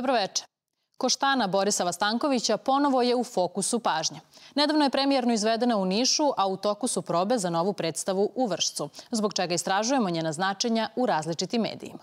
Dobroveče. Koštana Borisava Stankovića ponovo je u fokusu pažnje. Nedavno je premijerno izvedena u Nišu, a u toku su probe za novu predstavu u Vršcu, zbog čega istražujemo njena značenja u različitim medijima.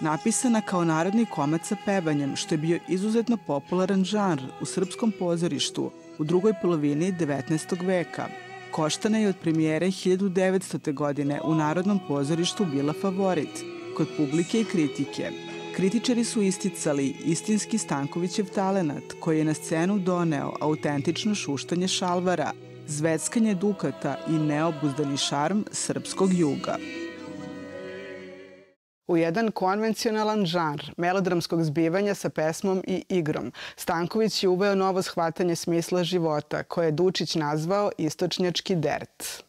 Napisana kao narodni komad sa pevanjem, što je bio izuzetno popularan žanr u srpskom pozorištu u drugoj polovini 19. veka, Koštana je od premijere 1900. godine u Narodnom pozorištu bila favorit kod publike i kritike. Kritičari su isticali istinski Stankovićev talenat koji je na scenu doneo autentično šuštanje šalvara, zveckanje dukata i neobuzdani šarm srpskog juga. U jedan konvencionalan žanr melodramskog zbivanja sa pesmom i igrom, Stanković je uveo novo shvatanje smisla života, koje je Dučić nazvao istočnjački dert.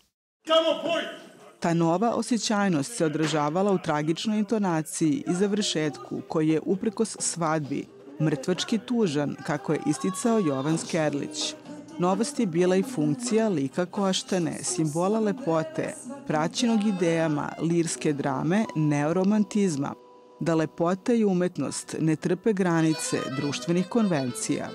Ta nova osjećajnost se odražavala u tragičnoj intonaciji i završetku koji je uprkos svadbi mrtvački tužan, kako je isticao Jovan Skerlić. Novost je bila i funkcija lika koštane, simbola lepote, praćenog idejama lirske drame, neoromantizma, da lepota i umetnost ne trpe granice društvenih konvencija.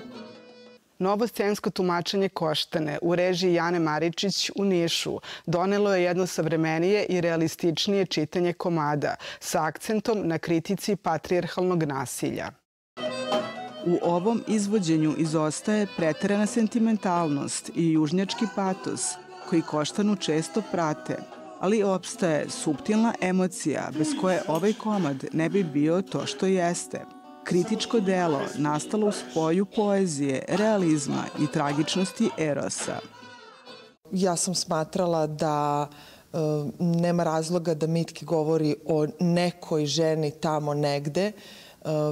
Novo scensko tumačenje Koštane u režiji Jane Maričić u Nišu donelo je jedno savremenije i realističnije čitanje komada sa akcentom na kritici patrijarhalnog nasilja. U ovom izvođenju izostaje preterana sentimentalnost i južnjački patos koji Koštanu često prate, ali opstaje subtilna emocija bez koje ovaj komad ne bi bio to što jeste. Kritičko delo nastalo u spoju poezije, realizma i tragičnosti erosa. Ja sam smatrala da e, nema razloga da Mitki govori o nekoj ženi tamo negde,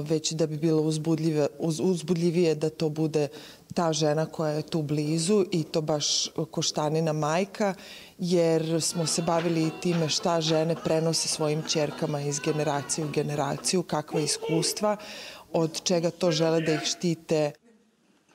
već da bi bilo uzbudljivije da to bude ta žena koja je tu blizu i to baš Koštanina majka, jer smo se bavili time šta žene prenose svojim čerkama iz generacije u generaciju, kakva iskustva, od čega to žele da ih štite.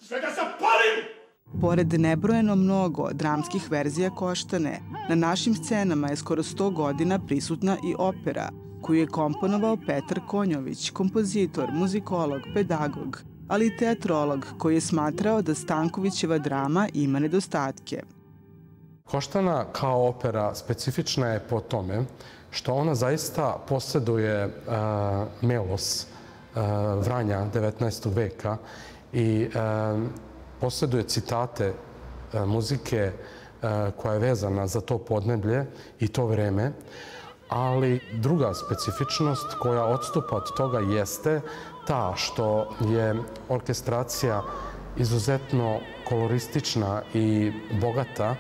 Sve da se palim! Pored nebrojeno mnogo dramskih verzija Koštane, na našim scenama je skoro 100 godina prisutna i opera, koju je komponovao Petar Konjović, kompozitor, muzikolog, pedagog, ali i teatrolog koji je smatrao da Stankovićeva drama ima nedostatke. Koštana kao opera specifična je po tome što ona zaista posjeduje uh, melos uh, Vranja 19. veka i uh, posjeduje citate uh, muzike uh, koja je vezana za to podneblje i to vreme ali druga specifičnost koja odstupa od toga jeste ta što je orkestracija izuzetno koloristična i bogata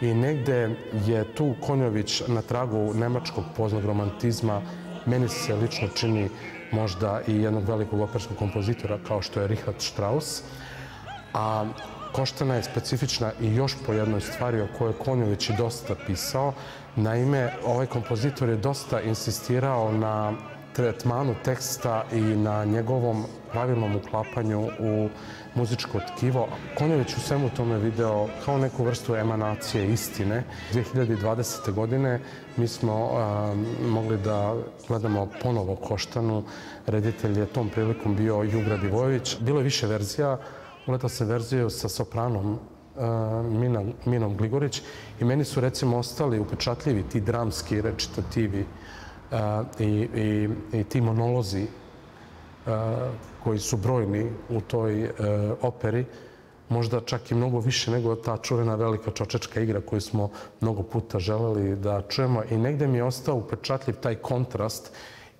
i negde je tu Konjović na tragu nemačkog poznog romantizma. Meni se lično čini možda i jednog velikog operskog kompozitora kao što je Richard Strauss, a Koštana je specifična i još po jednoj stvari o kojoj Konjović je dosta pisao. Naime, ovaj kompozitor je dosta insistirao na tretmanu teksta i na njegovom pravilnom uklapanju u muzičko tkivo. Konjović u svemu tome video kao neku vrstu emanacije istine. 2020. godine mi smo a, mogli da gledamo ponovo Koštanu. Reditelj je tom prilikom bio Jugra Divojević. Bilo je više verzija Gledao sam verziju sa sopranom Mina, Minom Gligorić i meni su recimo ostali upečatljivi ti dramski recitativi uh, i, i, i ti monolozi uh, koji su brojni u toj operi, možda čak i mnogo više nego ta čuvena velika čočečka igra koju smo mnogo puta želeli da čujemo i negde mi je ostao upečatljiv taj kontrast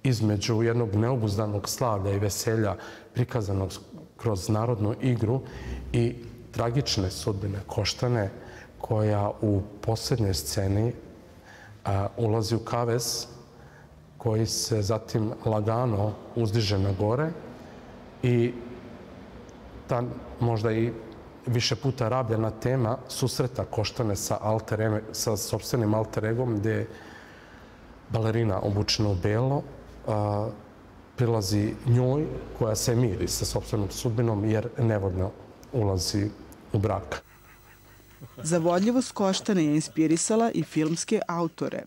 između jednog neobuzdanog slavlja i veselja prikazanog kroz narodnu igru i tragične sudbine Koštane koja u poslednjoj sceni a, ulazi u kavez koji se zatim lagano uzdiže na gore i ta možda i više puta rabljena tema susreta Koštane sa, alter, sa sobstvenim alter egom gde je balerina obučena u belo, a, prilazi njoj koja se miri sa sobstvenom sudbinom jer nevodno ulazi u brak. Zavodljivost Koštane je inspirisala i filmske autore.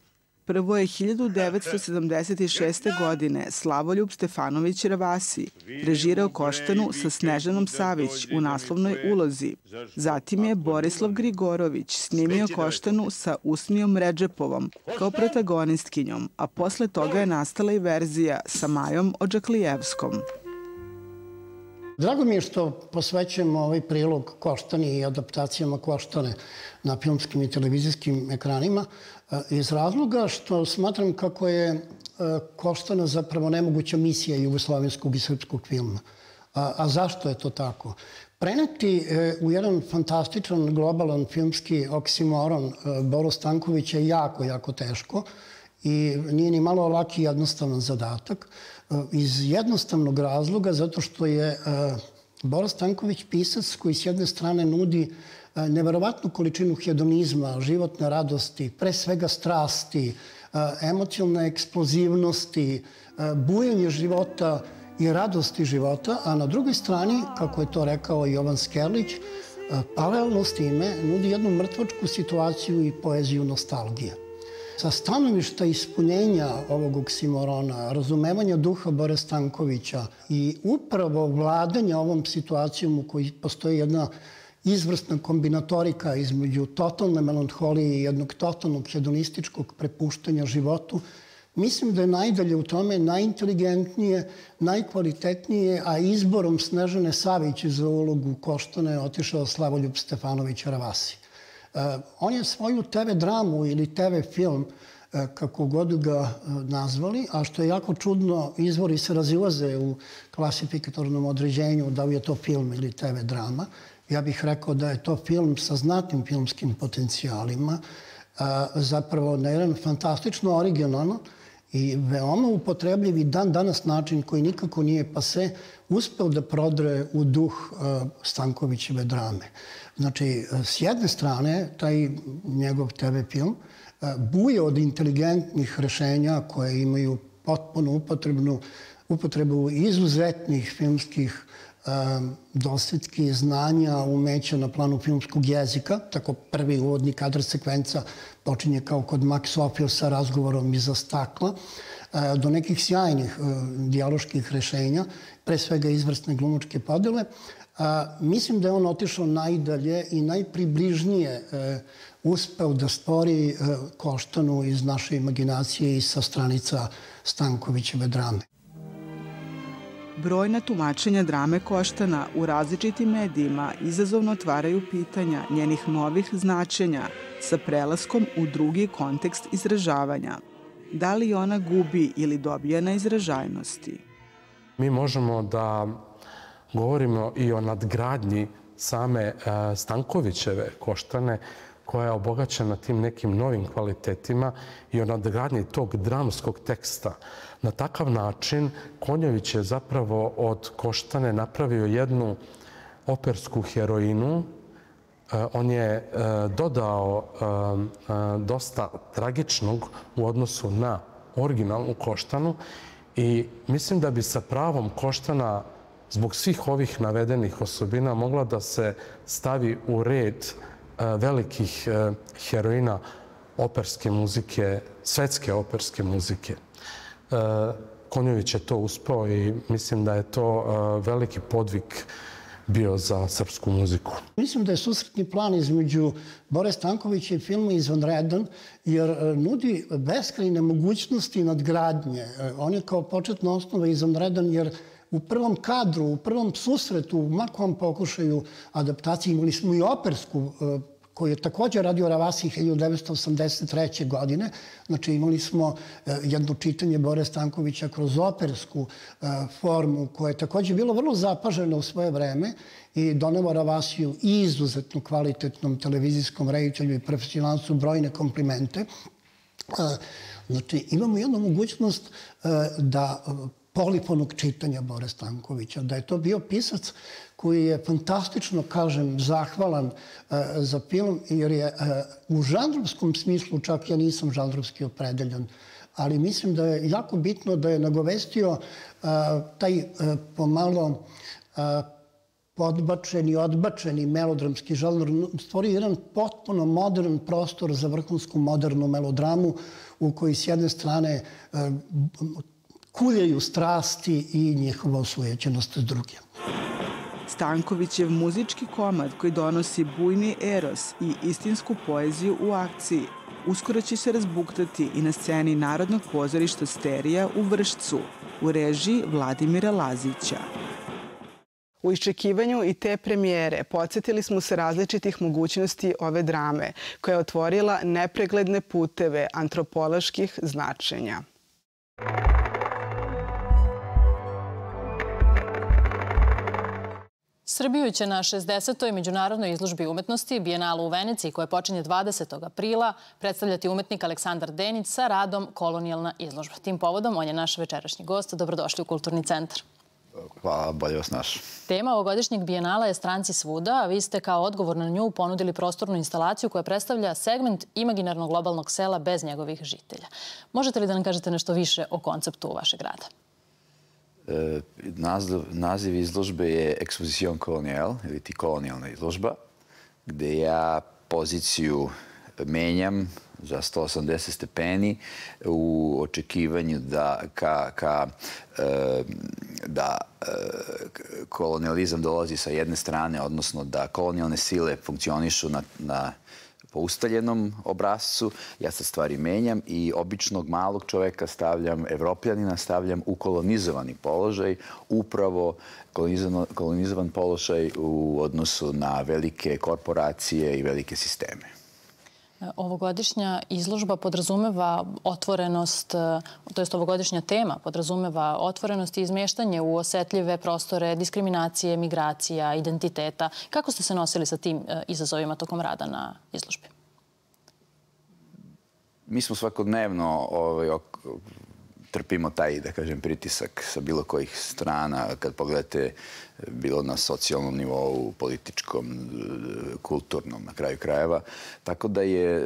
Prvo je 1976. godine Slavoljub Stefanović Ravasi režirao Koštanu sa Snežanom Savić u naslovnoj ulozi. Zatim je Borislav Grigorović snimio Koštanu sa Usmijom Redžepovom kao protagonistkinjom, a posle toga je nastala i verzija sa Majom Ođaklijevskom. Drago mi je što posvećujemo ovaj prilog Koštani i adaptacijama Koštane na filmskim i televizijskim ekranima e, iz razloga što smatram kako je e, Koštana zapravo nemoguća misija jugoslovenskog i srpskog filma. A, a zašto je to tako? Preneti e, u jedan fantastičan globalan filmski oksimoron Boro Stankovića je jako, jako teško i nije ni malo laki jednostavan zadatak iz jednostavnog razloga zato što je Boris Stanković pisac koji s jedne strane nudi neverovatnu količinu hedonizma, životne radosti, pre svega strasti, emocionalne eksplozivnosti, bujanje života i radosti života, a na drugoj strani, kako je to rekao Jovan Skerlić, paralelno s time nudi jednu mrtvačku situaciju i poeziju nostalgije. Sa stanovišta ispunjenja ovog oksimorona, razumevanja duha Bore Stankovića i upravo vladanja ovom situacijom u kojoj postoji jedna izvrsna kombinatorika između totalne melanholije i jednog totalnog hedonističkog prepuštanja životu, mislim da je najdalje u tome najinteligentnije, najkvalitetnije, a izborom Snežane Savić za ulogu Koštane otišao Slavoljub Stefanović Ravasi. Uh, on je svoju TV dramu ili TV film, uh, kako god ga uh, nazvali, a što je jako čudno, izvori se razilaze u klasifikatornom određenju da li je to film ili TV drama. Ja bih rekao da je to film sa znatnim filmskim potencijalima, zapravo na jedan fantastično originalno i veoma upotrebljiv i dan danas način koji nikako nije pase, uspeo da prodre u duh Stankovićeve drame. Znači, s jedne strane, taj njegov TV film buje od inteligentnih rešenja koje imaju potpuno upotrebnu upotrebu izuzetnih filmskih dosvetki znanja, umeća na planu filmskog jezika. Tako prvi uvodni kadar sekvenca počinje kao kod Max Sofio sa razgovorom iza stakla do nekih sjajnih dijaloških rešenja, pre svega izvrstne glumačke podele. Mislim da je on otišao najdalje i najpribližnije e, uspeo da stvori e, Koštanu iz naše imaginacije i sa stranica Stankovićeve drame. Brojna tumačenja drame Koštana u različitim medijima izazovno otvaraju pitanja njenih novih značenja sa prelaskom u drugi kontekst izražavanja. Da li ona gubi ili dobija na izražajnosti? Mi možemo da govorimo i o nadgradnji same e, Stankovićeve Koštane koja je obogaćena tim nekim novim kvalitetima i o nadgradnji tog dramskog teksta. Na takav način Konjović je zapravo od Koštane napravio jednu opersku heroinu. E, on je e, dodao e, dosta tragičnog u odnosu na originalnu Koštanu i mislim da bi sa pravom Koštana zbog svih ovih navedenih osobina mogla da se stavi u red velikih heroina operske muzike, svetske operske muzike. Konjović je to uspeo i mislim da je to veliki podvig bio za srpsku muziku. Mislim da je susretni plan između Bore Stankovića i filma izvanredan, jer e, nudi beskrajne mogućnosti nadgradnje. E, on je kao početna osnova izvanredan, jer u prvom kadru, u prvom susretu, u makom pokušaju adaptacije, imali smo i opersku e, koji je takođe radio Ravasi 1983. godine. Znači imali smo e, jedno čitanje Bore Stankovića kroz opersku e, formu koja je takođe bilo vrlo zapažena u svoje vreme i donelo Ravasiju i izuzetno kvalitetnom televizijskom reditelju i profesionalcu brojne komplimente. Znači, imamo jednu mogućnost da polifonog čitanja Bore Stankovića, da je to bio pisac koji je fantastično, kažem, zahvalan uh, za film, jer je uh, u žanrovskom smislu, čak ja nisam žanrovski opredeljan, ali mislim da je jako bitno da je nagovestio uh, taj pomalo podbačeni, odbačeni melodramski žanr stvorio jedan potpuno modern prostor za vrhunsku modernu melodramu u kojoj s jedne strane e, kuljaju strasti i njihova osvojećenost s drugim. Stankovićev muzički komad koji donosi bujni eros i istinsku poeziju u akciji uskoro će se razbuktati i na sceni Narodnog pozorišta Sterija u Vršcu u režiji Vladimira Lazića. U iščekivanju i te premijere podsjetili smo se različitih mogućnosti ove drame, koja je otvorila nepregledne puteve antropoloških značenja. Srbiju će na 60. međunarodnoj izložbi umetnosti Bijenalu u Veneciji, koja počinje 20. aprila, predstavljati umetnik Aleksandar Denić sa radom Kolonijalna izložba. Tim povodom on je naš večerašnji gost. Dobrodošli u Kulturni centar. Hvala, bolje vas naš. Tema ovogodišnjeg bijenala je Stranci svuda, a vi ste kao odgovor na nju ponudili prostornu instalaciju koja predstavlja segment imaginarnog globalnog sela bez njegovih žitelja. Možete li da nam kažete nešto više o konceptu vašeg rada? E, naziv, naziv izložbe je Exposition Colonial, ili ti kolonijalna izložba, gde ja poziciju menjam za 180 stepeni u očekivanju da ka, ka e, da e, kolonializam dolazi sa jedne strane, odnosno da kolonijalne sile funkcionišu na, na po ustaljenom obrazcu, ja sad stvari menjam i običnog malog čoveka stavljam, evropljanina stavljam u kolonizovani položaj, upravo kolonizovan položaj u odnosu na velike korporacije i velike sisteme. Ovogodišnja izložba podrazumeva otvorenost, to jest ovogodišnja tema podrazumeva otvorenost i izmeštanje u osetljive prostore diskriminacije, migracija, identiteta. Kako ste se nosili sa tim e, izazovima tokom rada na izložbi? Mi smo svakodnevno ovaj, trpimo taj, da kažem, pritisak sa bilo kojih strana, kad pogledate bilo na socijalnom nivou, političkom, kulturnom, na kraju krajeva. Tako da je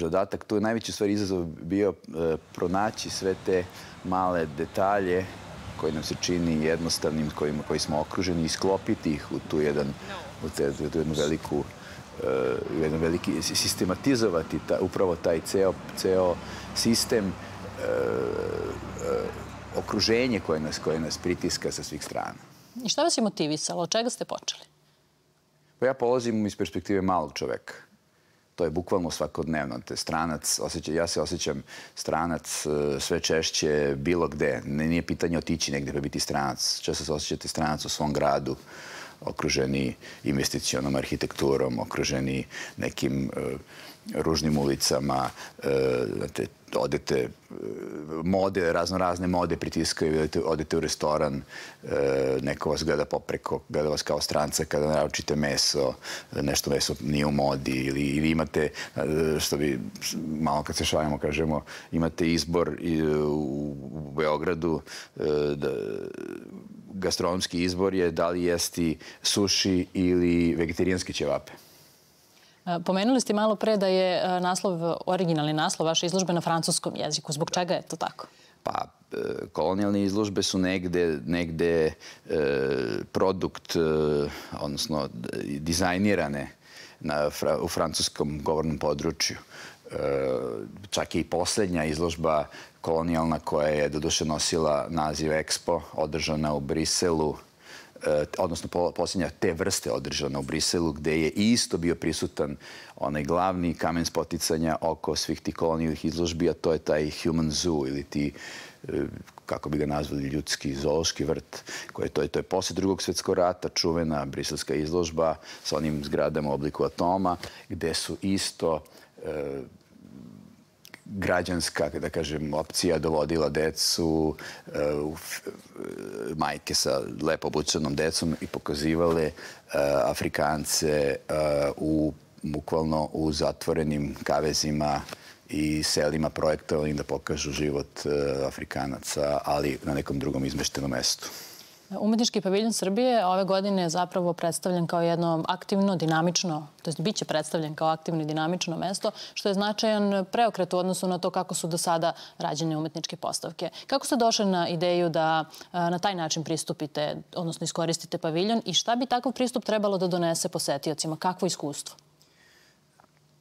zadatak, tu je najveći stvar izazov bio e, pronaći sve te male detalje koji nam se čini jednostavnim, kojima, koji smo okruženi i sklopiti ih u tu, jedan, u, te, u tu jednu veliku uh, jedan veliki, sistematizovati ta, upravo taj ceo, ceo sistem okruženje koje nas, koje nas pritiska sa svih strana. I šta vas je motivisalo? Od čega ste počeli? Pa ja polazim iz perspektive malog čoveka. To je bukvalno svakodnevno. Te stranac, osjeća, ja se osjećam stranac e, sve češće bilo gde. Ne, nije pitanje otići negde pa biti stranac. Često se osjećate stranac u svom gradu, okruženi investicionom arhitekturom, okruženi nekim uh, ružnim ulicama, uh, znate, odete, e, mode, razno razne mode pritiskaju, odete, odete u restoran, e, neko vas gleda popreko, gleda vas kao stranca kada naručite meso, nešto meso nije u modi ili, ili imate, e, što bi malo kad se šaljamo kažemo, imate izbor u, u Beogradu da, gastronomski izbor je da li jesti suši ili vegetarijanski ćevape. Pomenuli ste malo pre da je naslov, originalni naslov vaše izložbe na francuskom jeziku. Zbog čega je to tako? Pa, e, kolonijalne izložbe su negde, negde e, produkt, e, odnosno dizajnirane na, u francuskom govornom području. Čak i poslednja izložba kolonijalna koja je doduše nosila naziv Expo, održana u Briselu odnosno posljednja te vrste održana u Briselu, gde je isto bio prisutan onaj glavni kamen spoticanja oko svih tih kolonijih izložbi, a to je taj human zoo ili ti eh, kako bi ga nazvali, ljudski zoološki vrt, koji to je, to je posle drugog svetskog rata čuvena briselska izložba sa onim zgradama u obliku atoma, gde su isto e, građanska, da kažem, opcija dovodila decu, uh, majke sa lepo obučenom decom i pokazivale uh, Afrikance u bukvalno u zatvorenim kavezima i selima projektovali da pokažu život Afrikanaca, ali na nekom drugom izmeštenom mestu. Umetnički paviljon Srbije ove godine je zapravo predstavljen kao jedno aktivno, dinamično, to je biće predstavljen kao aktivno i dinamično mesto, što je značajan preokret u odnosu na to kako su do sada rađene umetničke postavke. Kako ste došli na ideju da na taj način pristupite, odnosno iskoristite paviljon i šta bi takav pristup trebalo da donese posetiocima? Kakvo iskustvo?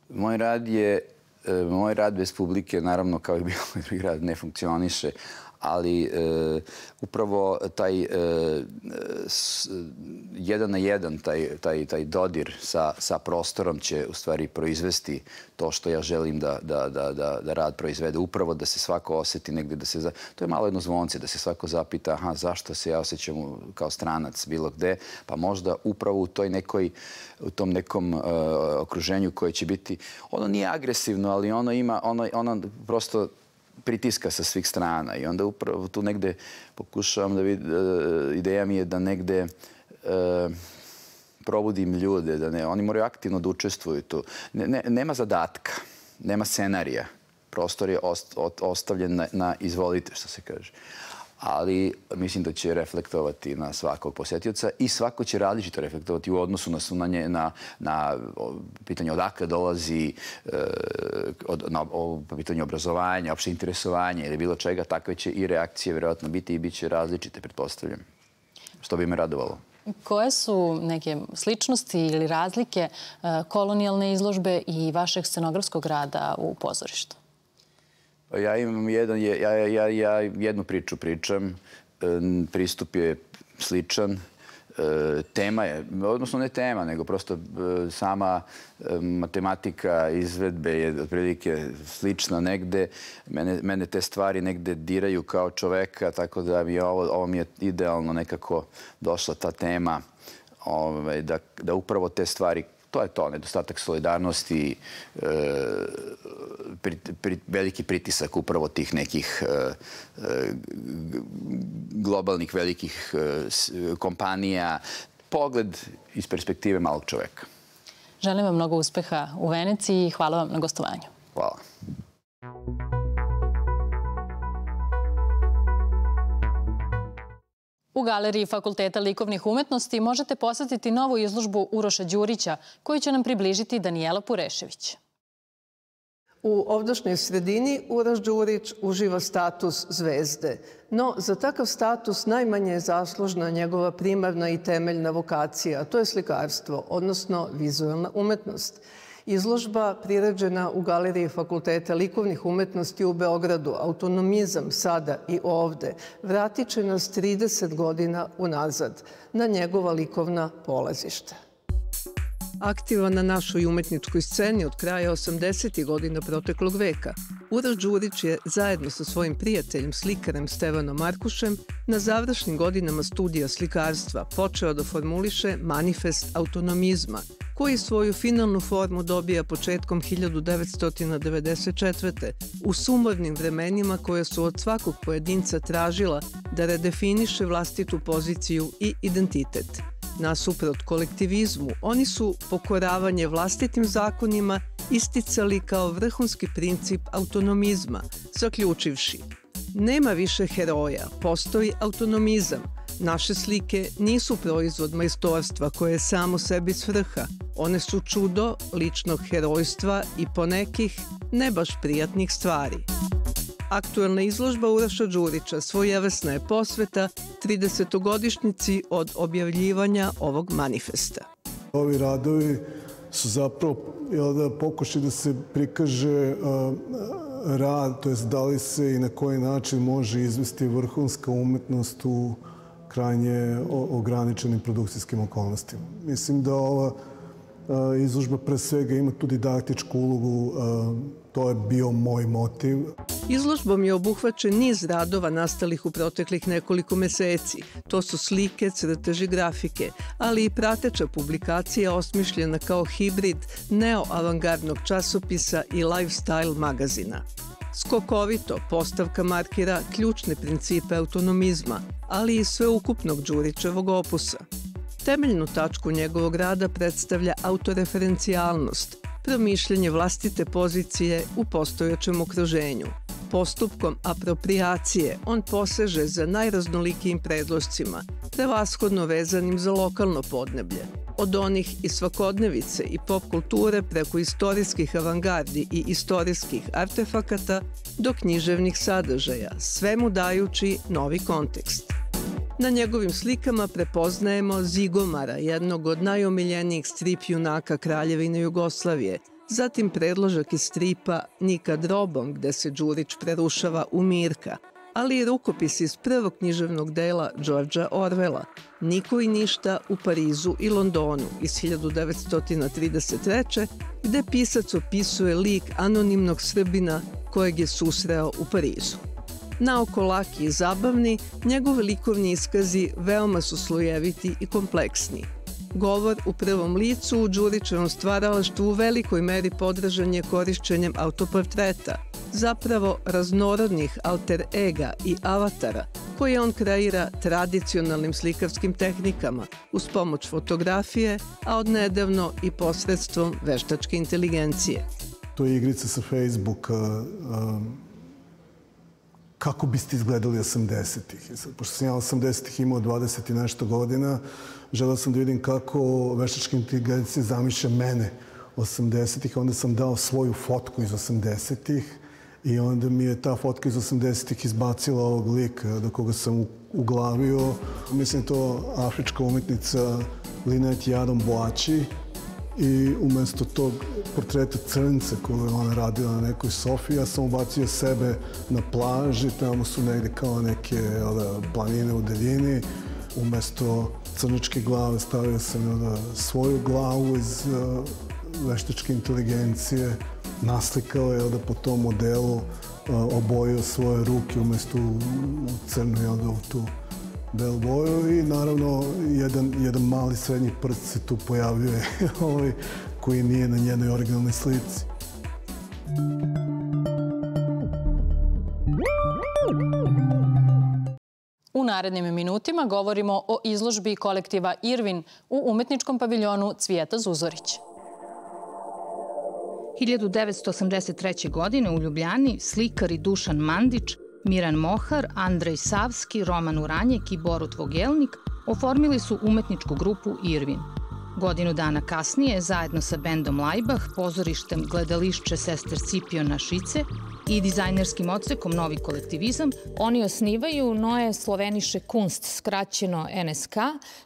Moj rad je e, moj rad bez publike, naravno kao i bilo rad, ne funkcioniše, ali e, upravo taj e, s, jedan na jedan, taj, taj, taj dodir sa, sa prostorom će u stvari proizvesti to što ja želim da, da, da, da, da rad proizvede. Upravo da se svako oseti negde, da se... To je malo jedno zvonce, da se svako zapita aha, zašto se ja osjećam kao stranac bilo gde, pa možda upravo u toj nekoj, u tom nekom uh, okruženju koje će biti, ono nije agresivno, ali ono ima, ono, ono prosto pritiska sa svih strana i onda upravo tu negde pokušavam da vidim, e, ideja mi je da negde e, probudim ljude, da ne, oni moraju aktivno da učestvuju tu. Ne, ne, nema zadatka, nema scenarija. Prostor je ost, ostavljen na, na izvolite, što se kaže ali mislim da će reflektovati na svakog posjetioca i svako će različito reflektovati u odnosu na, na, na, na pitanje odakle dolazi, e, od, na o, pitanje obrazovanja, opšte interesovanja ili bilo čega, takve će i reakcije vjerojatno biti i bit će različite, pretpostavljam. Što bi me radovalo. Koje su neke sličnosti ili razlike e, kolonijalne izložbe i vašeg scenografskog rada u pozorištu? Ja imam jedan, ja, ja, ja jednu priču pričam, e, pristup je sličan, e, tema je, odnosno ne tema, nego prosto e, sama matematika izvedbe je otprilike slična negde. Mene, mene te stvari negde diraju kao čoveka, tako da mi ovo, ovo mi je idealno nekako došla ta tema ovaj, da, da upravo te stvari to je to, nedostatak solidarnosti, e, pri, pri, veliki pritisak upravo tih nekih e, e, globalnih velikih kompanija, pogled iz perspektive malog čoveka. Želim vam mnogo uspeha u Veneciji i hvala vam na gostovanju. Hvala. U galeriji Fakulteta likovnih umetnosti možete posetiti novu izložbu Uroša Đurića, koju će nam približiti Danijela Purešević. U ovdašnjoj sredini Uroš Đurić uživa status zvezde, no za takav status najmanje je zaslužna njegova primarna i temeljna vokacija, to je slikarstvo, odnosno vizualna umetnost – Izložba priređena u Galeriji Fakulteta likovnih umetnosti u Beogradu, autonomizam sada i ovde, vratit će nas 30 godina unazad na njegova likovna polazišta. Aktivan na našoj umetničkoj sceni od kraja 80. godina proteklog veka, Uroš Đurić je zajedno sa svojim prijateljem slikarem Stevanom Markušem na završnim godinama studija slikarstva počeo da formuliše manifest autonomizma, koji svoju finalnu formu dobija početkom 1994. u sumornim vremenima koje su od svakog pojedinca tražila da redefiniše vlastitu poziciju i identitet. Nasuprot kolektivizmu, oni su pokoravanje vlastitim zakonima isticali kao vrhunski princip autonomizma, zaključivši Nema više heroja, postoji autonomizam. Naše slike nisu proizvod majstorstva koje je samo sebi svrha. One su čudo ličnog herojstva i ponekih ne baš prijatnih stvari. Aktuelna izložba Uraša Đurića svojevesna je posveta 30-godišnjici od objavljivanja ovog manifesta. Ovi radovi su zapravo da, pokušaj da se prikaže rad, to jest da li se i na koji način može izvesti vrhunska umetnost u krajnje ograničenim produkcijskim okolnostima. Mislim da ova izložba pre svega ima tu didaktičku ulogu, to je bio moj motiv. Izložbom je obuhvaćen niz radova nastalih u proteklih nekoliko meseci. To su slike, crteži, grafike, ali i prateča publikacija osmišljena kao hibrid neo-avangardnog časopisa i lifestyle magazina. Skokovito postavka markira ključne principe autonomizma, ali i sveukupnog Đurićevog opusa. Temeljnu tačku njegovog rada predstavlja autoreferencijalnost, promišljanje vlastite pozicije u postojećem okruženju. Postupkom apropriacije on poseže za najraznolikijim predlozcima, prevashodno vezanim za lokalno podneblje, od onih iz svakodnevice i pop kulture preko istorijskih avangardi i istorijskih artefakata do književnih sadržaja, svemu dajući novi kontekst. Na njegovim slikama prepoznajemo Zigomara, jednog od najomiljenijih strip junaka Kraljevine Jugoslavije, zatim predložak iz stripa Nika Drobom, gde se Đurić prerušava u Mirka, ali i rukopis iz prvog književnog dela Đorđa Orvela, Niko i ništa u Parizu i Londonu iz 1933. gde pisac opisuje lik anonimnog Srbina kojeg je susreo u Parizu. Naoko laki i zabavni, njegove likovni iskazi veoma su slojeviti i kompleksni. Govor u prvom licu u Đurićevom stvaralaštvu u velikoj meri podražan je korišćenjem autoportreta, zapravo raznorodnih alter ega i avatara, koje on kreira tradicionalnim slikarskim tehnikama uz pomoć fotografije, a odnedavno i posredstvom veštačke inteligencije. To je igrica sa Facebooka, um kako biste izgledali 80-ih. Pošto sam ja 80-ih imao 20 i nešto godina, želeo sam da vidim kako veštačka inteligencija zamišlja mene 80-ih. Onda sam dao svoju fotku iz 80-ih i onda mi je ta fotka iz 80-ih izbacila ovog lika do koga sam uglavio. Mislim to afrička umetnica Linet Jadom Boači i umesto tog portreta crnca koju je ona radila na nekoj sofi, ja sam ubacio sebe na plaži, tamo su negde kao neke oda, planine u daljini. Umesto crničke glave stavio sam oda, svoju glavu iz uh, veštačke inteligencije, naslikao je oda, po tom modelu, uh, obojio svoje ruke umesto u, crnu onda u tu bel boju i naravno jedan, jedan mali srednji prst se tu pojavljuje ovaj, koji nije na njenoj originalnoj slici. Narednim minutima govorimo o izložbi kolektiva Irvin u umetničkom paviljonu Cvijeta Zuzorić. 1983. godine u Ljubljani slikari Dušan Mandić Miran Mohar, Andrej Savski, Roman Uranjek i Borut Vogelnik oformili su umetničku grupu Irvin. Godinu dana kasnije, zajedno sa bendom Lajbah, pozorištem Gledališće Sester Cipiona Šice i dizajnerskim odsekom Novi kolektivizam, oni osnivaju Noe Sloveniše Kunst, skraćeno NSK,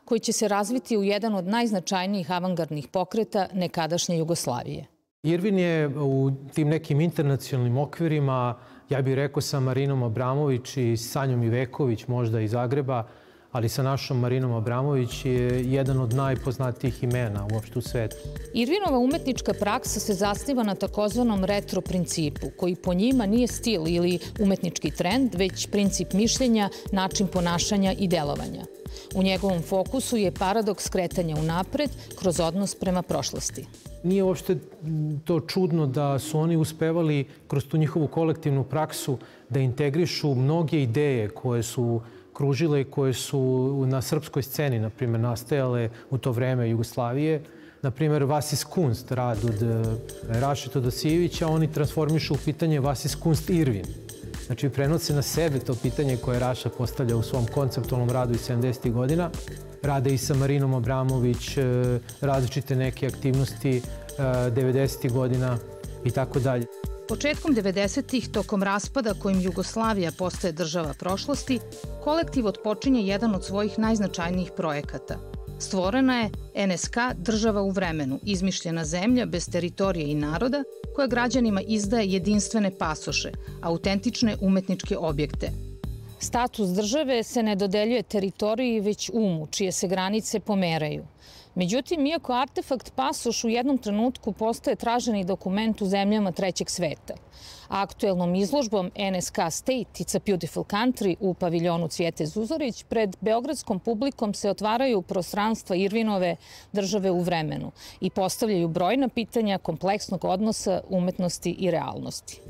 koji će se razviti u jedan od najznačajnijih avangardnih pokreta nekadašnje Jugoslavije. Irvin je u tim nekim internacionalnim okvirima ja bih rekao sa Marinom Abramović i Sanjom Iveković, možda iz Zagreba, ali sa našom Marinom Abramović je jedan od najpoznatijih imena uopšte u svetu. Irvinova umetnička praksa se zasniva na takozvanom retro principu, koji po njima nije stil ili umetnički trend, već princip mišljenja, način ponašanja i delovanja. U njegovom fokusu je paradoks kretanja u napred kroz odnos prema prošlosti. Nije uopšte to čudno da su oni uspevali kroz tu njihovu kolektivnu praksu da integrišu mnoge ideje koje su kružile i koje su na srpskoj sceni, na primjer, nastajale u to vreme Jugoslavije. Na primjer, Vasis Kunst, rad od eh, Raše Todosijevića, oni transformišu u pitanje Vasis Kunst Irvin. Znači, prenose na sebe to pitanje koje Raša postavlja u svom konceptualnom radu iz 70. godina. Rade i sa Marinom Abramović, eh, različite neke aktivnosti 90. Eh, godina i tako dalje. Početkom 90-ih, tokom raspada kojim Jugoslavija postaje država prošlosti, kolektiv otpočinje jedan od svojih najznačajnijih projekata. Stvorena je NSK država u vremenu, izmišljena zemlja bez teritorije i naroda, koja građanima izdaje jedinstvene pasoše, autentične umetničke objekte. Status države se ne dodeljuje teritoriji, već umu, čije se granice pomeraju. Međutim, iako artefakt pasoš u jednom trenutku postaje traženi dokument u zemljama trećeg sveta, aktuelnom izložbom NSK State It's a Beautiful Country u paviljonu Cvijete Zuzorić pred beogradskom publikom se otvaraju prostranstva Irvinove države u vremenu i postavljaju brojna pitanja kompleksnog odnosa umetnosti i realnosti.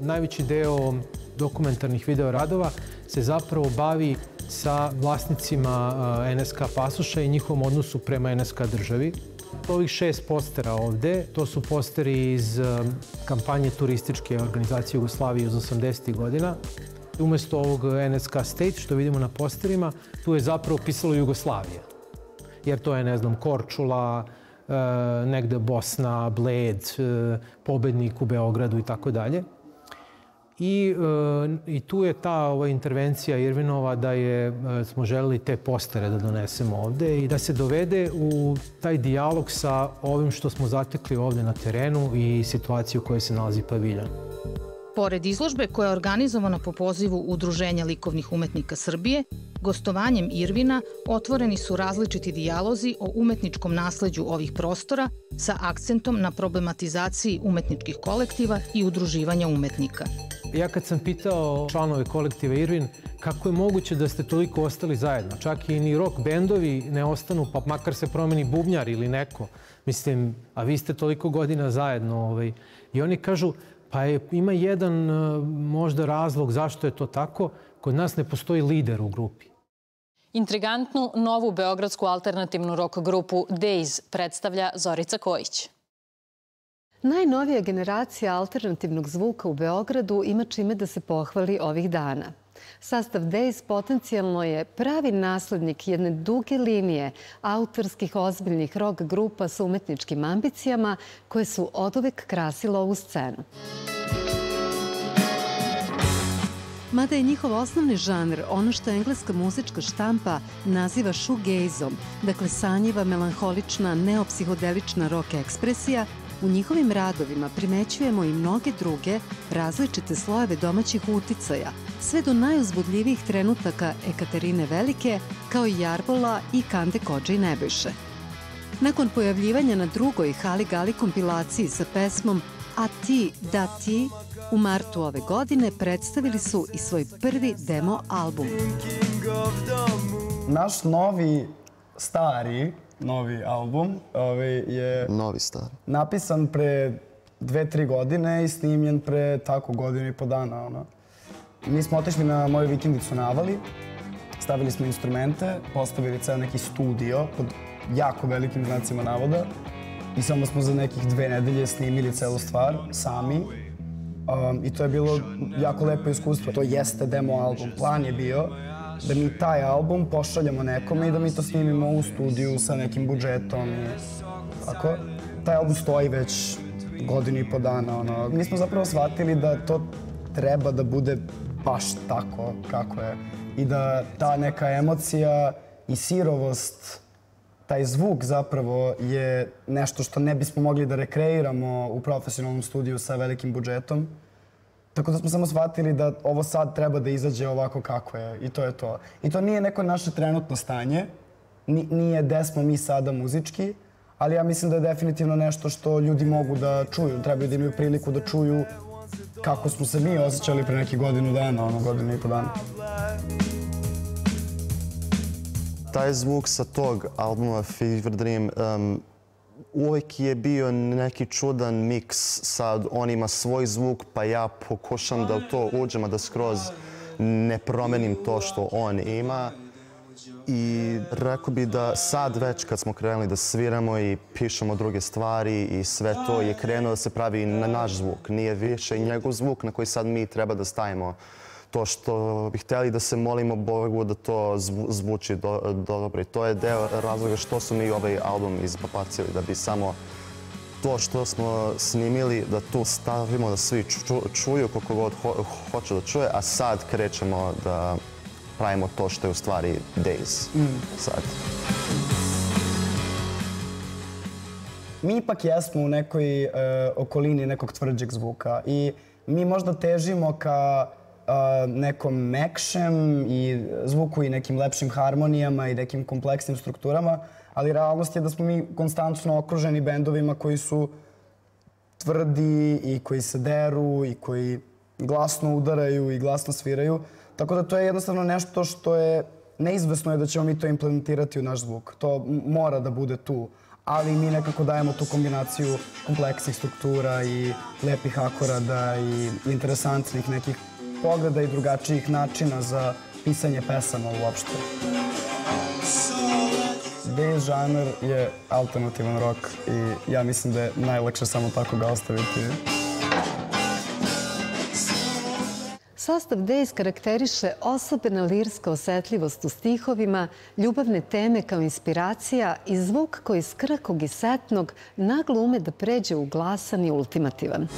Najveći deo dokumentarnih video radova se zapravo bavi sa vlasnicima NSK pasoša i njihovom odnosu prema NSK državi. Ovih šest postera ovde, to su posteri iz um, kampanje turističke organizacije Jugoslavije iz 80. godina. Umesto ovog NSK State, što vidimo na posterima, tu je zapravo pisalo Jugoslavija. Jer to je, ne znam, Korčula, uh, negde Bosna, Bled, pobednik u Beogradu i tako dalje. I, e, I tu je ta ova intervencija Irvinova da je, e, smo želeli te postere da donesemo ovde i da se dovede u taj dijalog sa ovim što smo zatekli ovde na terenu i situaciju u kojoj se nalazi paviljan. Pored izložbe koja je organizovana po pozivu Udruženja likovnih umetnika Srbije, gostovanjem Irvina otvoreni su različiti dijalozi o umetničkom nasleđu ovih prostora sa akcentom na problematizaciji umetničkih kolektiva i udruživanja umetnika. Ja kad sam pitao članove kolektiva Irvin kako je moguće da ste toliko ostali zajedno, čak i ni rock bendovi ne ostanu, pa makar se promeni bubnjar ili neko, mislim, a vi ste toliko godina zajedno. Ovaj. I oni kažu, pa je, ima jedan e, možda razlog zašto je to tako, kod nas ne postoji lider u grupi. Intrigantnu novu beogradsku alternativnu rock grupu Days predstavlja Zorica Kojić. Najnovija generacija alternativnog zvuka u Beogradu ima čime da se pohvali ovih dana. Sastav Days potencijalno je pravi naslednik jedne duge linije autorskih ozbiljnih rock grupa sa umetničkim ambicijama koje su od uvek krasile ovu scenu. Mada je njihov osnovni žanr ono što engleska muzička štampa naziva shoegazom, dakle sanjiva, melanholična, neopsihodelična rock ekspresija, U njihovim radovima primećujemo i mnoge druge različite slojeve domaćih uticaja, sve do najuzbudljivijih trenutaka Ekaterine Velike, kao i Jarbola i Kande Kođe i Nebojše. Nakon pojavljivanja na drugoj Hali Gali kompilaciji sa pesmom A ti, da ti, u martu ove godine predstavili su i svoj prvi demo album. Naš novi, stari novi album. Ovaj je novi stari. Napisan pre dve, tri godine i snimljen pre tako godinu i po dana. Ono. Mi smo otišli na moju vikendicu na Avali, stavili smo instrumente, postavili ceo neki studio pod jako velikim znacima navoda i samo smo za nekih dve nedelje snimili celu stvar sami. Um, I to je bilo jako lepo iskustvo. To jeste demo album. Plan je bio da mi taj album pošaljemo nekome i da mi to snimimo u studiju sa nekim budžetom i tako. Taj album stoji već godinu i po dana. Ono. Mi smo zapravo shvatili da to treba da bude baš tako kako je i da ta neka emocija i sirovost taj zvuk zapravo je nešto što ne bismo mogli da rekreiramo u profesionalnom studiju sa velikim budžetom. Tako da smo samo shvatili da ovo sad treba da izađe ovako kako je i to je to. I to nije neko naše trenutno stanje, nije gde smo mi sada muzički, ali ja mislim da je definitivno nešto što ljudi mogu da čuju, trebaju da imaju priliku da čuju kako smo se mi osjećali pre neki godinu dana, ono godinu i po dana. Taj zvuk sa tog albuma Fever Dream um, uvek je bio neki čudan miks. Sad on ima svoj zvuk, pa ja pokušam da u to uđem, a da skroz ne promenim to što on ima. I rekao bi da sad već kad smo krenuli da sviramo i pišemo druge stvari i sve to je krenuo da se pravi na naš zvuk. Nije više njegov zvuk na koji sad mi treba da stavimo to što bi hteli da se molimo Bogu da to zvuči do, dobro. I to je deo razloga što su mi ovaj album izbapacili, da bi samo to što smo snimili, da tu stavimo da svi ču, čuju koliko god ho, hoće da čuje, a sad krećemo da pravimo to što je u stvari Days mm. sad. Mi ipak jesmo u nekoj uh, okolini nekog tvrđeg zvuka i mi možda težimo ka nekom mekšem i zvuku i nekim lepšim harmonijama i nekim kompleksnim strukturama, ali realnost je da smo mi konstantno okruženi bendovima koji su tvrdi i koji se deru i koji glasno udaraju i glasno sviraju. Tako da to je jednostavno nešto što je neizvesno je da ćemo mi to implementirati u naš zvuk. To mora da bude tu ali mi nekako dajemo tu kombinaciju kompleksnih struktura i lepih akorada i interesantnih nekih pogleda i drugačijih načina za pisanje pesama uopšte. Days žanar je alternativan rock i ja mislim da je najlakše samo tako ga ostaviti. Sastav Days karakteriše osobena lirska osetljivost u stihovima, ljubavne teme kao inspiracija i zvuk koji iz krakog i setnog naglo ume da pređe u glasan i ultimativan.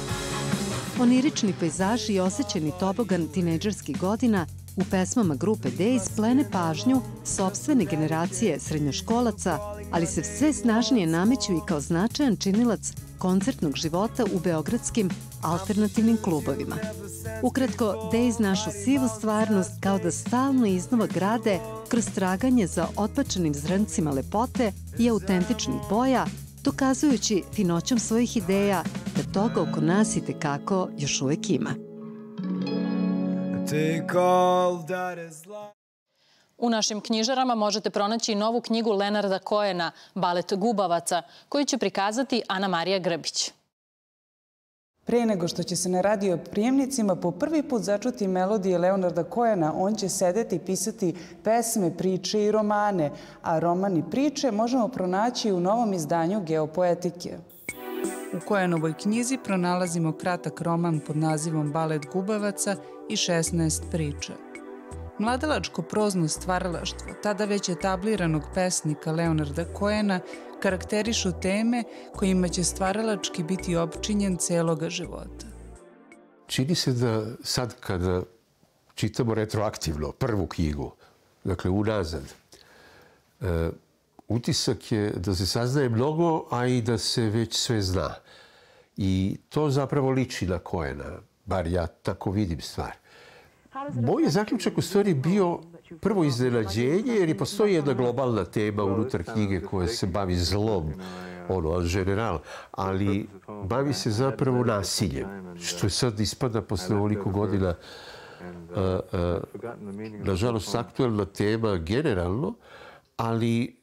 Onirični pejzaži i osjećeni tobogan tinejdžerskih godina u pesmama grupe Days plene pažnju sobstvene generacije srednjoškolaca, ali se sve snažnije nameću i kao značajan činilac koncertnog života u beogradskim alternativnim klubovima. Ukratko, Days našu sivu stvarnost kao da stalno iznova grade kroz traganje za otpačenim zrncima lepote i autentičnih boja, dokazujući finoćom svojih ideja da toga oko nas i tekako još uvek ima. U našim knjižarama možete pronaći novu knjigu Lenarda Koena, Balet gubavaca, koju će prikazati Ana Marija Grbić. Pre nego što će se na radio prijemnicima po prvi put začuti melodije Leonarda Kojana, on će sedeti i pisati pesme, priče i romane, a roman i priče možemo pronaći u novom izdanju Geopoetike. U Kojanovoj knjizi pronalazimo kratak roman pod nazivom Balet gubavaca i 16 priča. Mladalačko prozno stvaralaštvo, tada već etabliranog pesnika Leonarda Kojena, karakterišu teme kojima će stvaralački biti opčinjen celoga života. Čini se da sad kada čitamo retroaktivno prvu knjigu, dakle unazad, e, utisak je da se saznaje mnogo, a i da se već sve zna. I to zapravo liči na Kojena, bar ja tako vidim stvar. Moj je zaključak u stvari bio prvo iznenađenje, jer i postoji jedna globalna tema unutar knjige koja se bavi zlom, ono, al general, ali bavi se zapravo nasiljem, što je sad ispada posle ovoliko godina nažalost aktuelna tema generalno, ali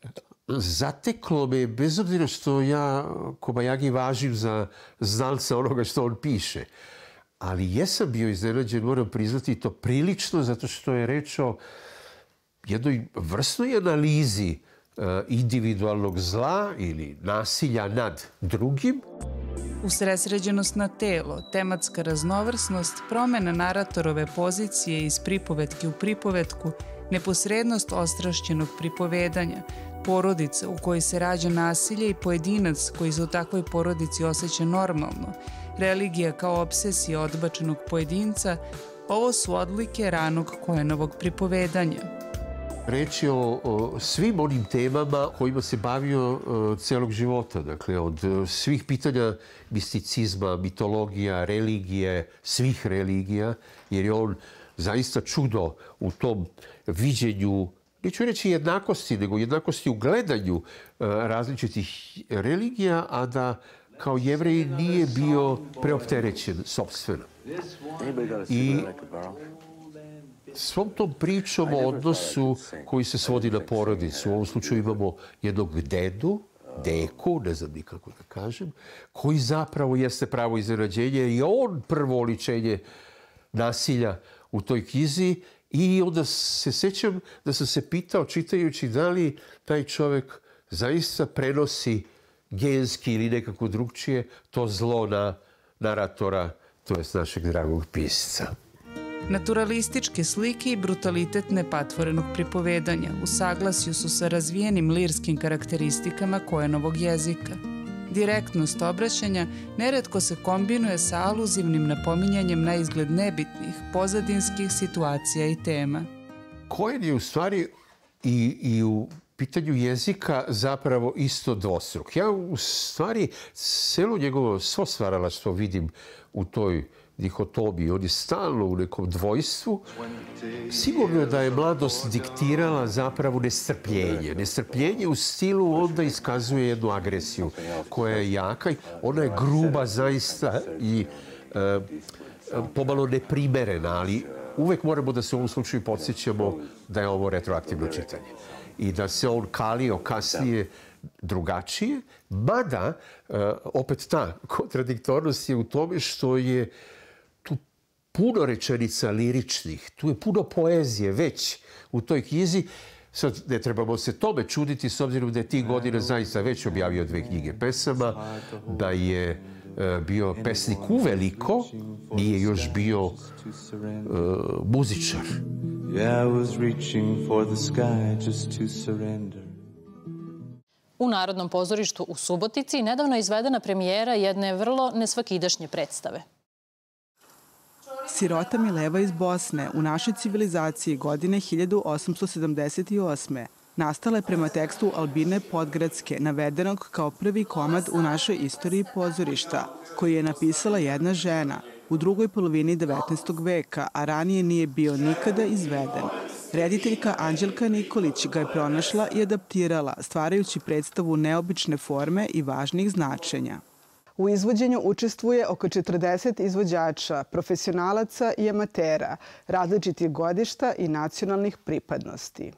zateklo me, bez obzira što ja Kobajagi važim za znalca onoga što on piše, ali jesam bio iznenađen, moram priznati to prilično, zato što je reč o jednoj vrstnoj analizi e, individualnog zla ili nasilja nad drugim. Usresređenost na telo, tematska raznovrsnost, promena naratorove pozicije iz pripovetke u pripovetku, neposrednost ostrašćenog pripovedanja, porodica u kojoj se rađa nasilje i pojedinac koji se u takvoj porodici osjeća normalno, religija kao obsesija odbačenog pojedinca, ovo su odlike ranog kojenovog pripovedanja. Reč je o, o svim onim temama kojima se bavio o, celog života. Dakle, od o, svih pitanja misticizma, mitologija, religije, svih religija, jer je on zaista čudo u tom viđenju neću reći jednakosti, nego jednakosti u gledanju različitih religija, a da kao jevrej nije bio preopterećen sobstveno. I svom tom pričom o odnosu koji se svodi na porodicu. U ovom slučaju imamo jednog dedu, deku, ne znam nikako da kažem, koji zapravo jeste pravo iznenađenje i on prvo oličenje nasilja u toj kizi i onda se sećam da sam se pitao čitajući da li taj čovek zaista prenosi genski ili nekako drugčije to zlo na naratora, to je našeg dragog pisca. Naturalističke slike i brutalitet nepatvorenog pripovedanja u saglasju su sa razvijenim lirskim karakteristikama kojenovog jezika. Direktnost obraćanja neretko se kombinuje sa aluzivnim napominjanjem na izgled nebitnih, pozadinskih situacija i tema. Kojen je u stvari i, i u pitanju jezika zapravo isto dvostruk. Ja u stvari celo njegovo svo stvaralaštvo vidim u toj dihotomiji. On je stalno u nekom dvojstvu. Sigurno je da je mladost diktirala zapravo nestrpljenje. Nestrpljenje u stilu onda iskazuje jednu agresiju koja je jaka. Ona je gruba zaista i e, pomalo neprimerena, ali uvek moramo da se u ovom slučaju podsjećamo da je ovo retroaktivno čitanje i da se on kalio kasnije drugačije, mada e, opet ta kontradiktornost je u tome što je puno rečenica liričnih, tu je puno poezije već u toj knjizi Sad, ne trebamo se tome čuditi s obzirom da je tih godina zaista već objavio dve knjige pesama, da je e, bio pesnik uveliko, nije još bio uh, muzičar. U Narodnom pozorištu u Subotici nedavno je izvedena premijera jedne vrlo nesvakidašnje predstave. Sirota Mileva iz Bosne u našoj civilizaciji godine 1878. nastala je prema tekstu Albine Podgradske, navedenog kao prvi komad u našoj istoriji pozorišta, koji je napisala jedna žena u drugoj polovini 19. veka, a ranije nije bio nikada izveden. Rediteljka Anđelka Nikolić ga je pronašla i adaptirala, stvarajući predstavu neobične forme i važnih značenja. U izvođenju učestvuje oko 40 izvođača, profesionalaca i amatera, različitih godišta i nacionalnih pripadnosti.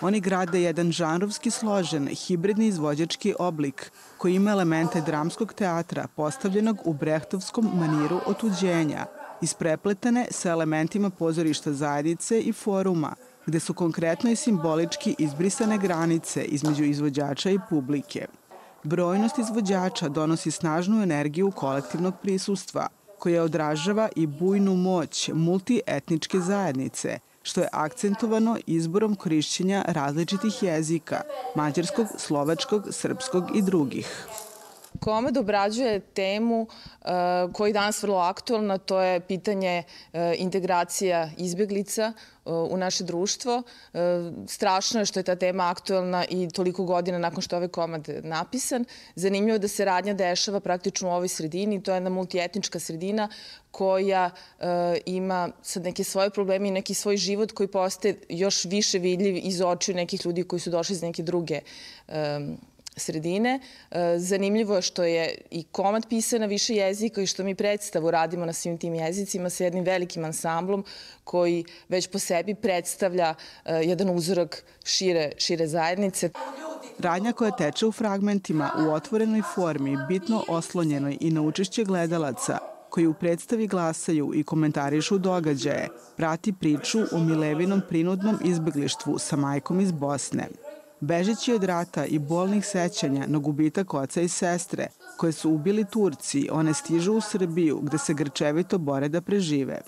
Oni grade jedan žanrovski složen, hibridni izvođački oblik koji ima elemente dramskog teatra postavljenog u brehtovskom maniru otuđenja, isprepletane sa elementima pozorišta zajednice i foruma, gde su konkretno i simbolički izbrisane granice između izvođača i publike. Brojnost izvođača donosi snažnu energiju kolektivnog prisustva, koja odražava i bujnu moć multietničke zajednice, što je akcentovano izborom korišćenja različitih jezika, mađarskog, slovačkog, srpskog i drugih. Komad obrađuje temu uh, koja je danas vrlo aktualna, to je pitanje uh, integracija izbjeglica u naše društvo. Strašno je što je ta tema aktualna i toliko godina nakon što je ovaj komad napisan. Zanimljivo je da se radnja dešava praktično u ovoj sredini. To je jedna multietnička sredina koja ima sad neke svoje probleme i neki svoj život koji postaje još više vidljiv iz očiju nekih ljudi koji su došli iz neke druge um, sredine. E, zanimljivo je što je i komad pisan na više jezika i što mi predstavu radimo na svim tim jezicima sa jednim velikim ansamblom koji već po sebi predstavlja e, jedan uzorak šire, šire zajednice. Radnja koja teče u fragmentima u otvorenoj formi, bitno oslonjenoj i na učešće gledalaca, koji u predstavi glasaju i komentarišu događaje, prati priču o Milevinom prinudnom izbeglištvu sa majkom iz Bosne. Bežeći od rata i bolnih sećanja na gubitak oca i sestre, koje su ubili Turci, one stižu u Srbiju gde se grčevito bore da prežive.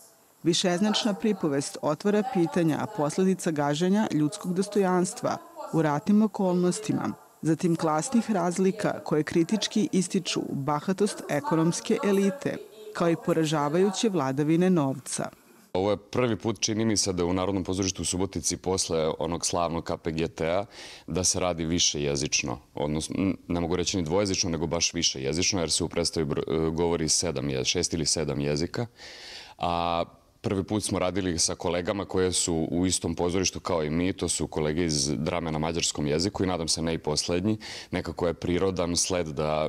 Višeznačna pripovest otvara pitanja posledica gaženja ljudskog dostojanstva u ratnim okolnostima, zatim klasnih razlika koje kritički ističu bahatost ekonomske elite, kao i poražavajuće vladavine novca. Ovo je prvi put, čini mi se, da u Narodnom pozorištu u Subotici posle onog slavnog KPGT-a da se radi više jezično. Odnosno, ne mogu reći ni dvojezično, nego baš više jezično, jer se u predstavi e, govori šest ili sedam jezika. A prvi put smo radili sa kolegama koje su u istom pozorištu kao i mi, to su kolege iz drame na mađarskom jeziku i nadam se ne i poslednji. Nekako je prirodan sled da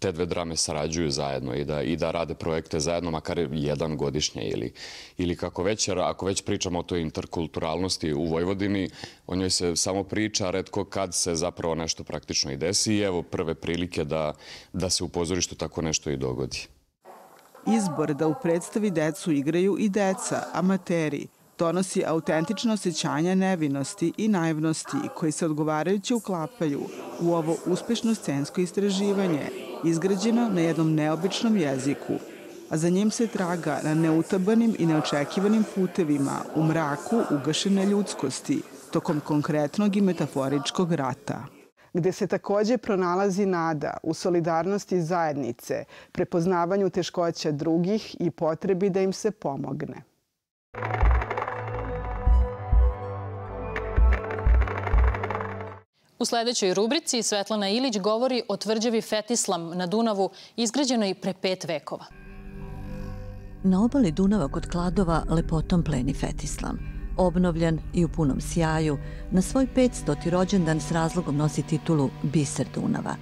te dve drame sarađuju zajedno i da, i da rade projekte zajedno, makar jedan godišnje ili, ili kako već, jer ako već pričamo o toj interkulturalnosti u Vojvodini, o njoj se samo priča, redko kad se zapravo nešto praktično i desi i evo prve prilike da, da se u pozorištu tako nešto i dogodi. Izbor da u predstavi decu igraju i deca, amateri, donosi autentično osjećanje nevinosti i naivnosti koji se odgovarajuće uklapaju u ovo uspešno scensko istraživanje, izgrađeno na jednom neobičnom jeziku, a za njim se traga na neutabanim i neočekivanim putevima u mraku ugašene ljudskosti tokom konkretnog i metaforičkog rata gde se takođe pronalazi nada u solidarnosti zajednice, prepoznavanju teškoća drugih i potrebi da im se pomogne. U sledećoj rubrici Svetlana Ilić govori o tvrđavi Fetislam na Dunavu, izgrađenoj pre pet vekova. Na obali Dunava kod Kladova lepotom pleni Fetislam. Obnovljen i u punom sjaju, na svoj 500. rođendan s razlogom nosi titulu Biser Dunava.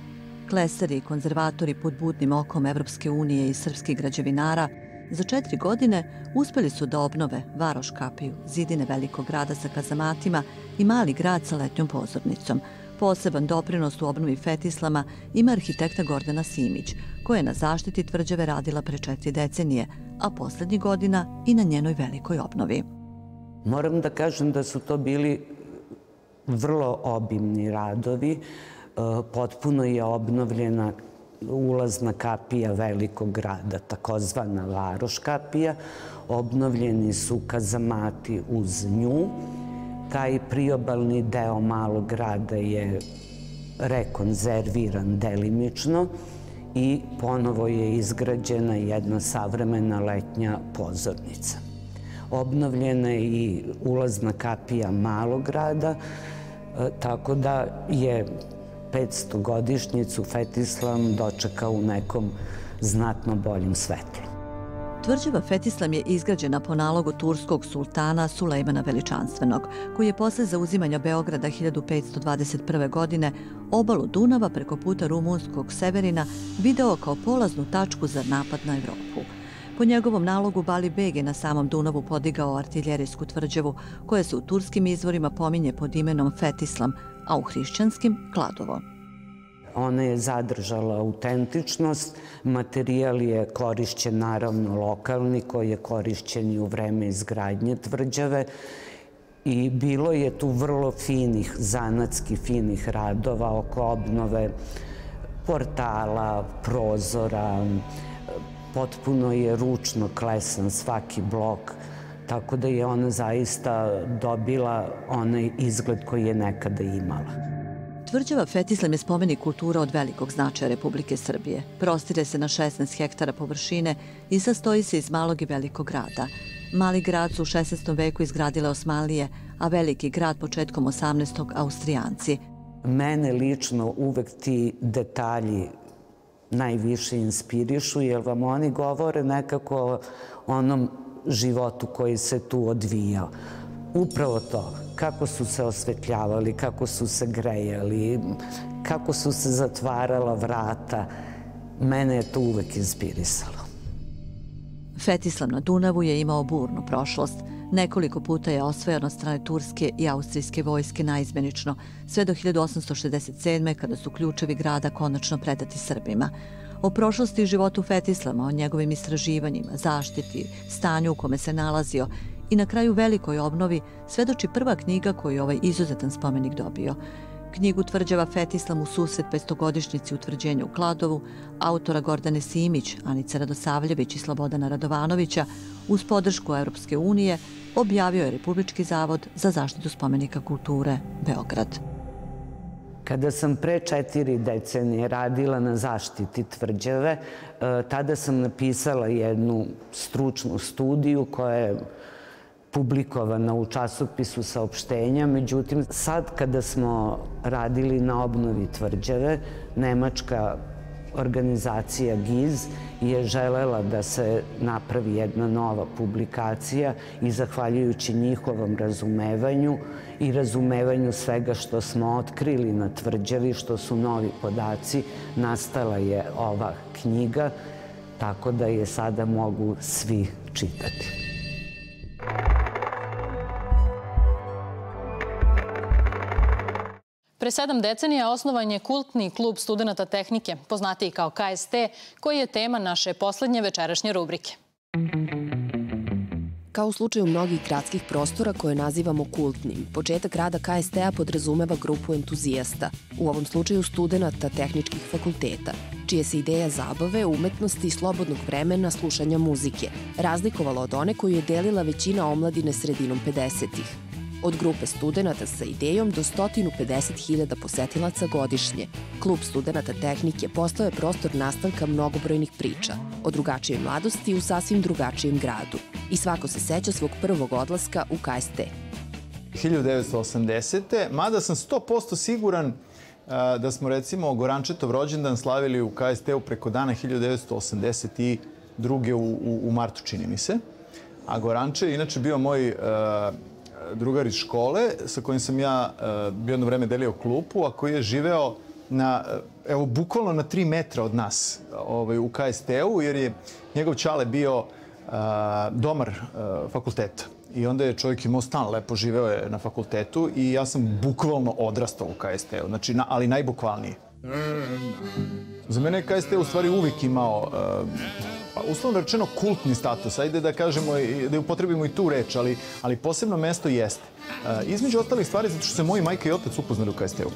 Klesari i konzervatori pod budnim okom Evropske unije i srpskih građevinara za četiri godine uspeli su da obnove Varoš Kapiju, zidine velikog grada sa kazamatima i mali grad sa letnjom pozornicom – Poseban doprinos u obnovi Fetislama ima arhitekta Gordana Simić, koja je na zaštiti tvrđave radila pre četiri decenije, a poslednjih godina i na njenoj velikoj obnovi. Moram da kažem da su to bili vrlo obimni radovi. E, potpuno je obnovljena ulazna kapija velikog grada, takozvana Varoš kapija. Obnovljeni su kazamati uz nju. Taj priobalni deo malog grada je rekonzerviran delimično i ponovo je izgrađena jedna savremena letnja pozornica. Obnovljena je i ulazna kapija malog grada, e, tako da je 500 godišnjicu Fetislam dočekao u nekom znatno boljim svetlu. Tvrđava Fetislam je izgrađena po nalogu turskog sultana Sulejmana Veličanstvenog, koji je posle zauzimanja Beograda 1521. godine obalu Dunava preko puta rumunskog Severina video kao polaznu tačku za napad na Evropu. Po njegovom nalogu Bali Beg je na samom Dunavu podigao artiljerijsku tvrđavu, koja se u turskim izvorima pominje pod imenom Fetislam, a u hrišćanskim Kladovo. Ona je zadržala autentičnost, materijal je korišćen naravno lokalni koji je korišćen i u vreme izgradnje tvrđave. I bilo je tu vrlo finih, zanatski finih radova oko obnove portala, prozora, potpuno je ručno klesan svaki blok, tako da je ona zaista dobila onaj izgled koji je nekada imala. Tvrđava Fetislam je spomenik kultura od velikog značaja Republike Srbije. Prostire se na 16 hektara površine i sastoji se iz malog i velikog grada. Mali grad su u 16. veku izgradile Osmanlije, a veliki grad početkom 18. Austrijanci. Mene lično uvek ti detalji najviše inspirišu, jer vam oni govore nekako o onom životu koji se tu odvijao. Upravo to, kako su se osvetljavali, kako su se grejali, kako su se zatvarala vrata. Mene je to uvek inspirisalo. Fetislam na Dunavu je imao burnu prošlost. Nekoliko puta je osvojan od strane turske i austrijske vojske naizmenično, sve do 1867. kada su ključevi grada konačno predati Srbima. O prošlosti i životu Fetislama, o njegovim istraživanjima, zaštiti, stanju u kome se nalazio i na kraju velikoj obnovi svedoči prva knjiga koju ovaj izuzetan spomenik dobio. Knjigu tvrđava Fetislam u susret 500-godišnjici utvrđenja u Kladovu, autora Gordane Simić, Anica Radosavljević i Slobodana Radovanovića, uz podršku Europske unije, objavio je Republički zavod za zaštitu spomenika kulture Beograd. Kada sam pre četiri decenije radila na zaštiti tvrđave, e, tada sam napisala jednu stručnu studiju koja je publikovana u časopisu saopštenja. Međutim, sad kada smo radili na obnovi tvrđave, Nemačka organizacija GIZ je želela da se napravi jedna nova publikacija i zahvaljujući njihovom razumevanju i razumevanju svega što smo otkrili na tvrđavi, što su novi podaci, nastala je ova knjiga, tako da je sada mogu svi čitati. Pre sedam decenija osnovan je kultni klub studenta tehnike, poznatiji kao KST, koji je tema naše poslednje večerašnje rubrike. Kao u slučaju mnogih gradskih prostora koje nazivamo kultnim, početak rada KST-a podrazumeva grupu entuzijasta, u ovom slučaju studenta tehničkih fakulteta, čije se ideja zabave, umetnosti i slobodnog vremena slušanja muzike razlikovala od one koju je delila većina omladine sredinom 50-ih. Od grupe studenta sa idejom do 150.000 posetilaca godišnje, Klub studenta tehnike postao je prostor nastavka mnogobrojnih priča o drugačijoj mladosti u sasvim drugačijem gradu. I svako se seća svog prvog odlaska u KST. 1980. Mada sam 100% siguran da smo recimo Gorančetov rođendan slavili u KST-u preko dana 1982. U, u, u martu, čini mi se. A Goranče je inače bio moj uh, drugar iz škole sa kojim sam ja uh, bio jedno vreme delio klupu, a koji je živeo na, e, evo, bukvalno na tri metra od nas ovaj, u KST-u, jer je njegov čale bio uh, domar uh, fakulteta. I onda je čovjek imao stan, lepo živeo je na fakultetu i ja sam bukvalno odrastao u KST-u, znači, na, ali najbukvalnije. Za mene je KST u stvari uvijek imao uh, uslovno rečeno kultni status, ajde da kažemo, da upotrebimo i tu reč, ali, ali posebno mesto jeste. Između ostalih stvari, zato što se moji majka i otac upoznali u KST-u.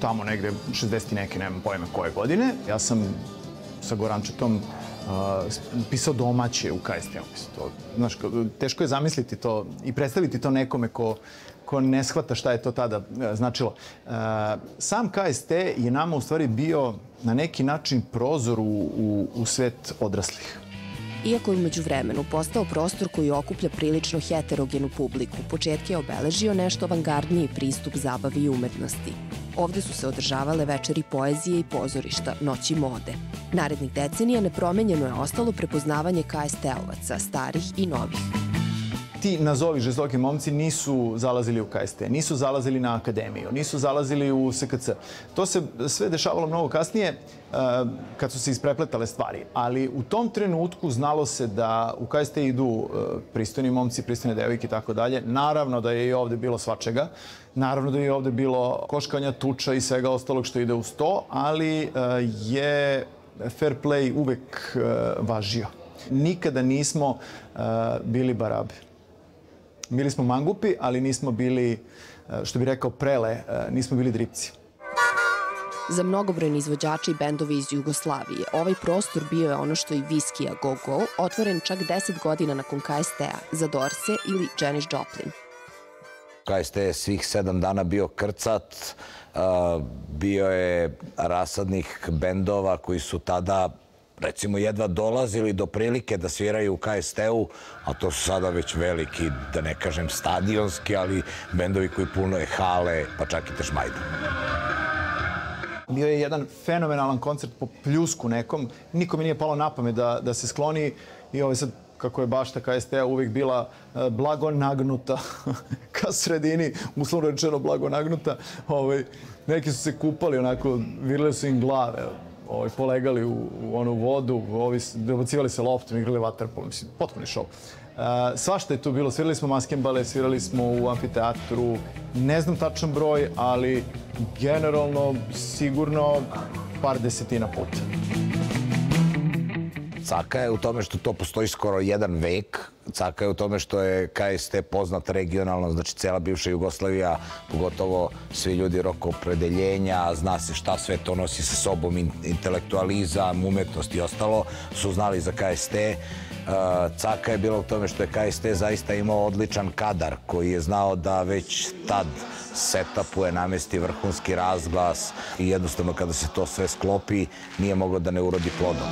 Tamo negde 60. neke, nemam pojma koje godine. Ja sam sa Gorančetom pisao domaće u KST-u. Znaš, teško je zamisliti to i predstaviti to nekome ko, ko ne shvata šta je to tada e, značilo. E, sam KST je nama u stvari bio na neki način prozor u, u, u svet odraslih. Iako je umeđu vremenu postao prostor koji okuplja prilično heterogenu publiku, početke je obeležio nešto avangardniji pristup zabavi i umetnosti. Ovde su se održavale večeri poezije i pozorišta, noći mode. Narednih decenija nepromenjeno je ostalo prepoznavanje KST-ovaca, starih i novih ti nazovi žestoki momci nisu zalazili u KST, nisu zalazili na akademiju, nisu zalazili u SKC. To se sve dešavalo mnogo kasnije uh, kad su se isprepletale stvari. Ali u tom trenutku znalo se da u KST idu uh, pristojni momci, pristojne devojke i tako dalje. Naravno da je i ovde bilo svačega. Naravno da je i ovde bilo koškanja, tuča i svega ostalog što ide uz to, ali uh, je fair play uvek važio. Nikada nismo bili barabe. Bili smo mangupi, ali nismo bili, e, što bi rekao prele, e, nismo bili dripci. Za mnogobrojni izvođači i bendovi iz Jugoslavije, ovaj prostor bio je ono što i Viskija Go Go, otvoren čak 10 godina nakon KST-a za Dorse ili Janis Joplin. KST je svih sedam dana bio krcat, bio je rasadnih bendova koji su tada recimo jedva dolazili do prilike da sviraju u KST-u, a to su sada već veliki, da ne kažem stadionski, ali bendovi koji puno je hale, pa čak i Težmajda. Bio je jedan fenomenalan koncert po pljusku nekom. Nikome nije palo na pamet da, da se skloni i ovaj sad kako je bašta KST-a uvijek bila e, blago nagnuta ka sredini, uslovno rečeno blago nagnuta. Ovaj, neki su se kupali, onako, virile su im glave ovaj, polegali u, u onu vodu, ovi, dobacivali se loptom, igrali vaterpolo, mislim, potpuni šov. Uh, svašta je tu bilo, svirali smo maskembale, svirali smo u amfiteatru, ne znam tačan broj, ali generalno sigurno par desetina puta. Caka je u tome što to postoji skoro jedan vek. Caka je u tome što je KST poznat regionalno, znači cela bivša Jugoslavija, pogotovo svi ljudi rokopredeljenja, zna se šta sve to nosi sa sobom, intelektualizam, umetnost i ostalo, su znali za KST. Uh, Caka je bilo u tome što je KST zaista imao odličan kadar koji je znao da već tad setupuje, namesti vrhunski razglas i jednostavno kada se to sve sklopi nije moglo da ne urodi plodom.